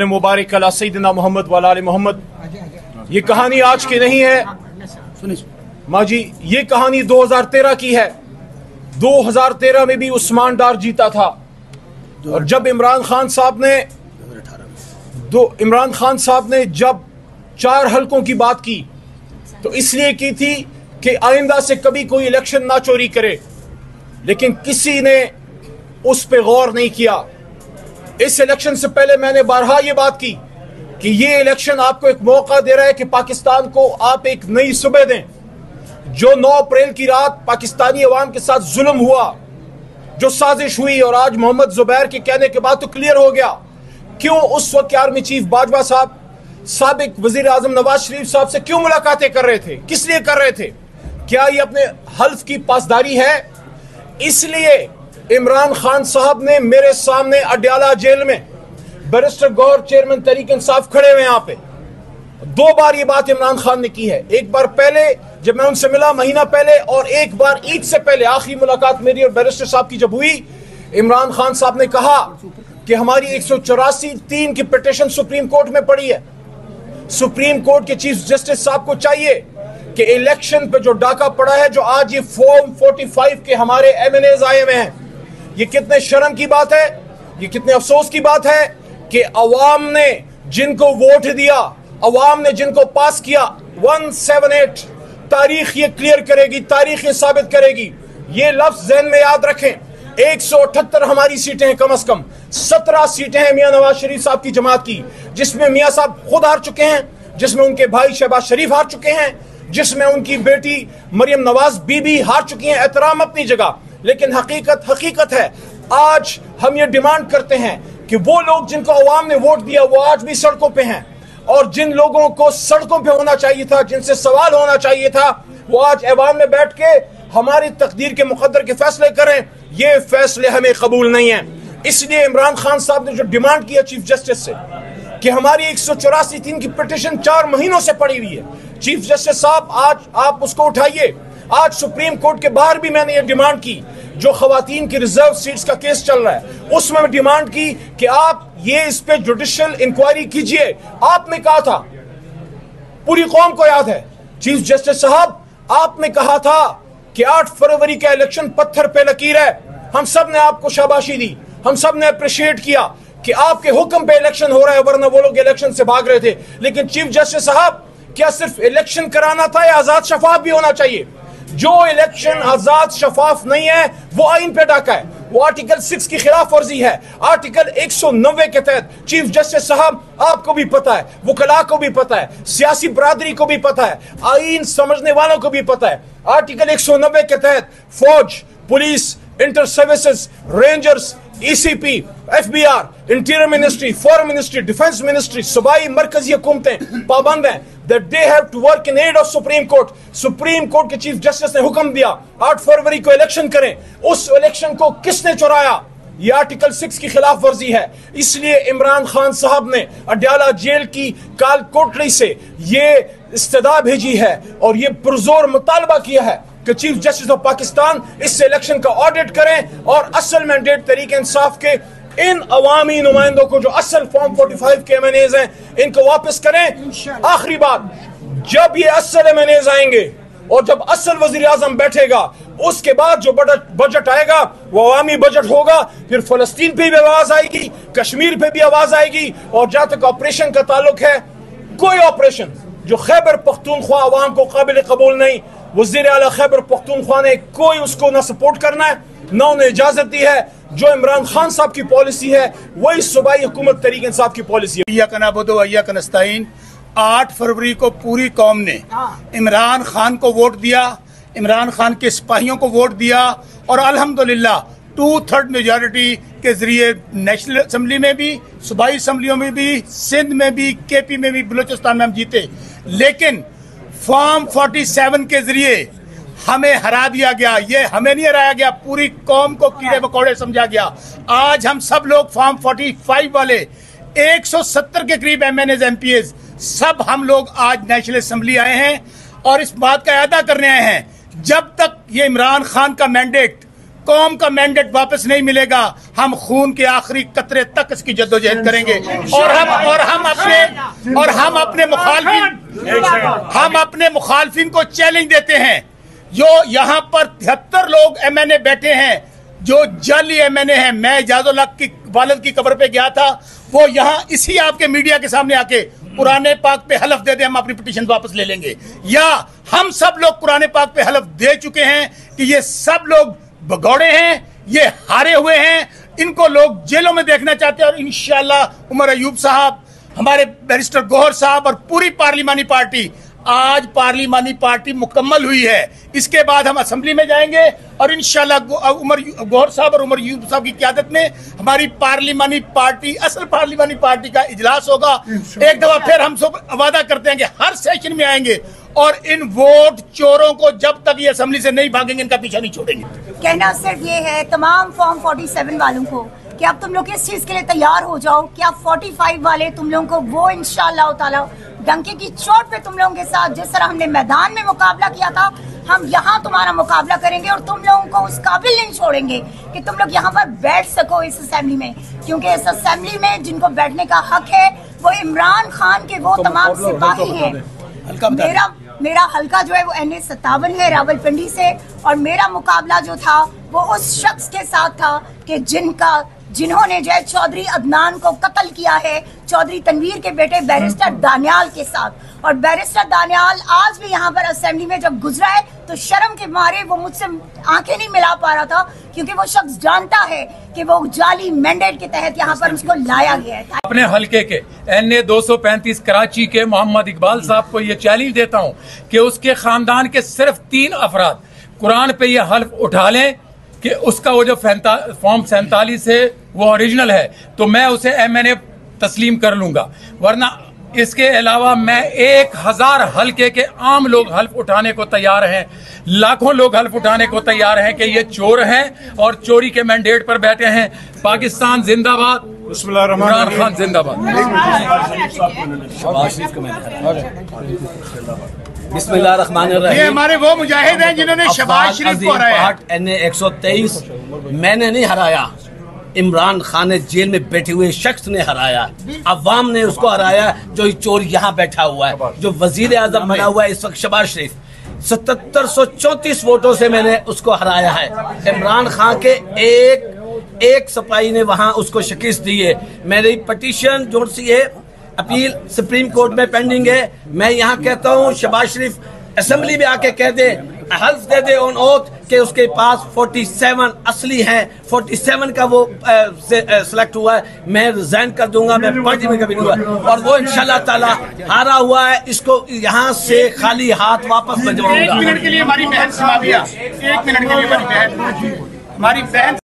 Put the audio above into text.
वसल्लम मुबारक अला सैदना मोहम्मद वाल मोहम्मद। ये कहानी आज की नहीं है। माँ जी, ये कहानी 2013 की है। 2013 में भी उस्मान डार जीता था। और जब इमरान खान साहब ने दो इमरान खान साहब ने जब चार हलकों की बात की तो इसलिए की थी कि आइंदा से कभी कोई इलेक्शन ना चोरी करे। लेकिन किसी ने उस पर गौर नहीं किया। इस इलेक्शन से पहले मैंने बारहा ये बात की कि ये इलेक्शन आपको एक मौका दे रहा है कि पाकिस्तान को आप एक नई सुबह दें। जो 9 अप्रैल की रात पाकिस्तानी अवाम के साथ जुल्म हुआ, जो साजिश हुई और आज मोहम्मद जुबैर के कहने के बाद तो क्लियर हो गया। क्यों उस वक्त आर्मी चीफ बाजवा साहब, सबक वज़ीर आज़म नवाज़ शरीफ साहब से क्यों मुलाकातें कर रहे थे? किस लिए कर रहे थे? क्या ये अपने हल्फ की पासदारी है? इसलिए इमरान खान साहब ने मेरे सामने अड्याला जेल में बैरिस्टर गौर चेयरमैन तरीक इंसाफ खड़े हुए यहाँ पे। दो बार ये बात इमरान खान ने की है। एक बार पहले जब मैं उनसे मिला, महीना पहले, और एक बार ईद से पहले, आखिरी मुलाकात मेरी और बैरिस्टर साहब की जब हुई, इमरान खान साहब ने कहा कि हमारी एक सौ चौरासी तीन की पिटिशन सुप्रीम कोर्ट में पड़ी है। सुप्रीम कोर्ट के चीफ जस्टिस साहब को चाहिए कि इलेक्शन पे जो डाका पड़ा है, जो आज ये फॉर्म 45 के हमारे एमएनए आए हुए हैं ये कितने शर्म की बात है? ये कितने अफसोस की बात है कि अवाम ने जिनको वोट दिया, अवाम ने जिनको पास किया 178 तारीख ये क्लियर करेगी, तारीख ये साबित करेगी। ये लफ्ज जहन में याद रखें, एक सौ अठहत्तर हमारी सीटें हैं कम अज कम। सत्रह सीटें हैं मियाँ नवाज़ शरीफ साहब की जमात की, जिसमें मियाँ साहब खुद हार चुके हैं, जिसमें उनके भाई शहबाज शरीफ हार चुके हैं, जिसमें उनकी बेटी मरियम नवाज़ बीबी हार चुकी हैं, एहतराम अपनी जगह। लेकिन हकीकत हकीकत है। आज हम ये डिमांड करते हैं कि वो लोग जिनको अवाम ने वोट दिया, वो आज भी सड़कों पे हैं। और जिन लोगों को सड़कों पे होना चाहिए था, जिनसे सवाल होना चाहिए था, वो आज ऐवान में बैठ के हमारी तकदीर के मुकदर के फैसले करें। ये फैसले हमें कबूल नहीं है। इसलिए इमरान खान साहब ने जो डिमांड किया चीफ जस्टिस से, कि हमारी एक सौ चौरासी तीन की पिटिशन चार महीनों से पड़ी हुई है। चीफ जस्टिस साहब, आज आप उसको उठाइए। आज सुप्रीम कोर्ट के बाहर भी मैंने ये डिमांड की, जो खातन की रिज़र्व सीट्स का केस चल रहा है, उसमें डिमांड की कि आप ये इस पे जुडिशियल इंक्वायरी कीजिए। आपने कहा था, पूरी कौम को याद है, चीफ जस्टिस साहब, आपने कहा था कि 8 फरवरी का इलेक्शन पत्थर पे लकीर है। हम सबने आपको शाबाशी दी, हम सबने अप्रिशिएट किया कि आपके हुक्म पे इलेक्शन हो रहा है, वरना वो लोग इलेक्शन से भाग रहे थे। लेकिन चीफ जस्टिस साहब, क्या सिर्फ़ इलेक्शन कराना था या आज़ाद शफाफ भी होना चाहिए? जो इलेक्शन आज़ाद शफाफ नहीं है वो आइन पे डाका है। वो आर्टिकल सिक्स की खिलाफ वर्जी है। आर्टिकल एक सौ नब्बे के तहत चीफ जस्टिस साहब आपको भी पता है वकला को भी पता है सियासी बरादरी को भी पता है आइन समझने वालों को भी पता है। आर्टिकल एक सौ नब्बे के तहत फौज police inter services rangers ECP F B R interior ministry foreign ministry defence ministry सूबाई मरकजी हुकूमतें पाबंद हैं that they have to work in aid of supreme court supreme court के चीफ जस्टिस ने हुक्म दिया 8 फरवरी को इलेक्शन करें। उस इलेक्शन को किसने चुराया? ये आर्टिकल सिक्स की खिलाफ वर्जी है। इसलिए इमरान खान साहब ने अड्याला जेल की काल कोटरी से ये इस्तदा भेजी है और ये पुरजोर मुतालबा किया है। कि चीफ जस्टिस ऑफ़ पाकिस्तान इस इलेक्शन का ऑडिट करें और असल मैंडेट तरीके इंसाफ के इन अवामी नुमाइंदों को जो असल फॉर्म 45 के एम हैं इनको वापस करें। आखिरी बात जब ये असल एम आएँगे और जब असल वज़ीर आज़म बैठेगा उसके बाद जो बजट आएगा वो अवामी बजट होगा फिर फलस्तीन पे भी आवाज़ आएगी कश्मीर पे भी आवाज़ आएगी और जहाँ तक ऑपरेशन का ताल्लुक है कोई ऑपरेशन जो खैबर पख्तूनख्वा अवाम को काबिल कबूल नहीं वज़ीर अला खैबर पख्तूनख्वा ने कोई उसको ना सपोर्ट करना है ना उन्हें इजाज़त दी है। जो इमरान खान साहब की पॉलिसी है वही सूबाई हुकूमत तरीके इंसाफ की पॉलिसी है। का नस्ताइन आठ फरवरी को पूरी कौम ने इमरान खान को वोट दिया इमरान खान के सिपाहियों को वोट दिया और अल्हम्दुलिल्लाह टू थर्ड मेजोरिटी के ज़रिए नेशनल असम्बली में भी सूबाई असम्बलियों में भी सिंध में भी के पी में भी बलूचिस्तान में हम जीते। लेकिन फॉर्म 47 के ज़रिए हमें हरा दिया गया। ये हमें नहीं हराया गया, पूरी कौम को कीड़े मकोड़े समझा गया। आज हम सब लोग फॉर्म 45 वाले 170 के करीब एम एन पी सब हम लोग आज नेशनल असम्बली आए हैं और इस बात का अदा करने आए हैं, जब तक ये इमरान खान का मैंडेट कौम का मैंडेट वापस नहीं मिलेगा, हम खून के आखिरी कतरे तक इसकी जद्दोजहद करेंगे। और हम और हम अपने और हम अपने मुखालफिन हम अपने मुखालफिन को चैलेंज देते हैं। जो यहाँ पर तिहत्तर लोग एमएनए बैठे हैं, जो जाली एमएनए हैं, मैं इजाजुल्ला की, वालद की कब्र पे गया था, वो यहाँ इसी आपके मीडिया के सामने आके पुराने पाक पे हलफ दे दे, हम अपनी पिटिशन वापस ले लेंगे। या हम सब लोग पुराने पाक पे हलफ दे चुके हैं कि ये सब लोग भगौड़े हैं, ये हारे हुए हैं, इनको लोग जेलों में देखना चाहते हैं और इंशाल्लाह उमर अयूब साहब हमारे बैरिस्टर गौहर साहब और पूरी पार्लिमानी पार्टी आज पार्लिमानी पार्टी मुकम्मल हुई है। इसके बाद हम असेंबली में जाएँगे और इंशाल्लाह उमर गौर साहब और उमर यूब साहब की क्यादत में हमारी पार्लिमानी पार्टी असल पार्लिमानी पार्टी का इजलास होगा। एक दफ़ा फिर हम सब वादा करते हैं कि हर सेशन में आएँगे और इन वोट चोरों को जब तक ये असेंबली से नहीं भागेंगे इनका पीछा नहीं छोड़ेंगे। कहना सिर्फ़ ये है तमाम फॉर्म 47 वालों को कि अब तुम लोग इस चीज़ के लिए तैयार हो जाओ? कि अब 45 वाले तुम लोगों को वो इंशाल्लाह ताला डंके की चोट पे तुम लोगों के साथ जिस तरह हमने मैदान में मुकाबला किया था हम यहाँ तुम्हारा मुकाबला करेंगे और तुम लोगों को उस काबिल नहीं छोड़ेंगे कि तुम लोग यहाँ पर बैठ सको इस असेंबली में। क्योंकि इस असेंबली में जिनको बैठने का हक है वो इमरान खान के वो तमाम सिपाही हैं। मेरा मेरा हल्का जो है वो एन ए सत्तावन है रावलपिंडी से और मेरा मुकाबला जो था वो उस शख्स के साथ था कि जिनका जिन्होंने जय चौधरी अदनान को कत्ल किया है चौधरी तनवीर के बेटे बैरिस्टर दानियाल के साथ। और बैरिस्टर दानियाल आज भी यहाँ पर असेंबली में जब गुजरा है तो शर्म के मारे वो मुझसे आँखें नहीं मिला पा रहा था क्योंकि वो शख्स जानता है कि वो जाली मैंडेट के तहत यहाँ पर उसको लाया गया है। अपने हलके के एन ए दो सौ पैंतीस कराची के मोहम्मद इकबाल साहब को ये चैलेंज देता हूँ कि उसके खानदान के सिर्फ़ तीन अफराद कुरान पे ये हल्फ उठा लें कि उसका वो जो फॉर्म सैतालीस है वो ओरिजिनल है तो मैं उसे एम एन ए तस्लीम कर लूँगा। वरना इसके अलावा मैं एक हज़ार हल्के के आम लोग हल्फ उठाने को तैयार हैं लाखों लोग हल्फ उठाने को तैयार हैं कि ये चोर हैं और चोरी के मैंडेट पर बैठे हैं। पाकिस्तान जिंदाबाद इमरान खान जिंदाबाद। ये हमारे वो मुजाहिद हैं जिन्होंने शबाज शरीफ को हराया। एन ए एक सौ तेईस। मैंने नहीं हराया। इमरान खान ने जेल में बैठे हुए शख्स ने हराया। अवाम ने उसको हराया जो चोर यहाँ बैठा हुआ है जो वज़ीर आज़म बना हुआ है इस वक्त शबाज शरीफ। सतहत्तर सौ चौतीस वोटों से मैंने उसको हराया है। इमरान खान के एक एक सपाही ने वहाँ उसको शिकस्त दी है। मेरी पटिशन जो सी है अपील सुप्रीम कोर्ट में पेंडिंग है। मैं यहाँ कहता हूँ शबाज शरीफ असेंबली में आके कह दे हल्फ दे दे ऑन ओथ कि उसके पास 47 असली हैं। 47 का वो सिलेक्ट हुआ है। मैं रिजाइन कर दूँगा मैं पार्टी में कभी नहीं हुआ। और वो इंशाल्लाह ताला हारा हुआ है। इसको यहाँ से खाली हाथ वापस भिजवाऊँगा एक मिनट के लिए हमारी बहन एक मिनट के लिए हमारी बहन। हमारी बहन